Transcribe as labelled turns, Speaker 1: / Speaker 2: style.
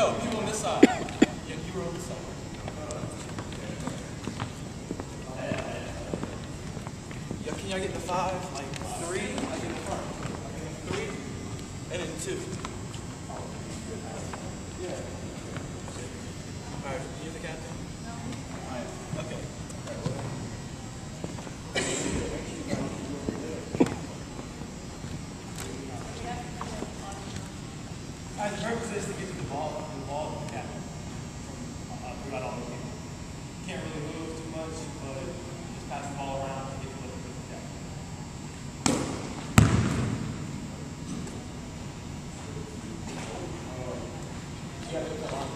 Speaker 1: No, you on this side. yeah, you were this side. Yeah, can y'all get the five? Like three? I get the front. Three, and then two. Yeah.